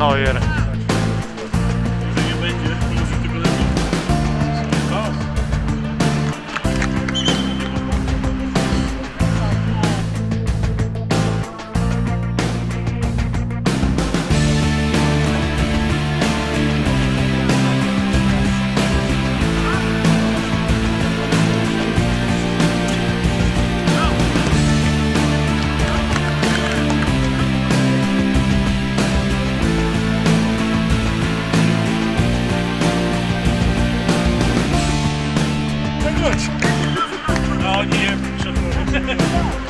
neue era No nie,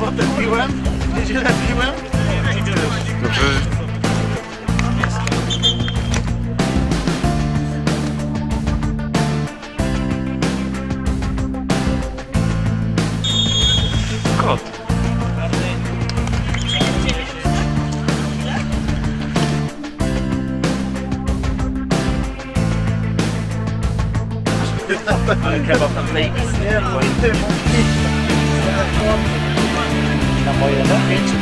w sobotę piłem, w niedzielę piłem. Dobrze. Kot. Ale kebab tam zajebisty. Nie no, i ty na moeda da frente,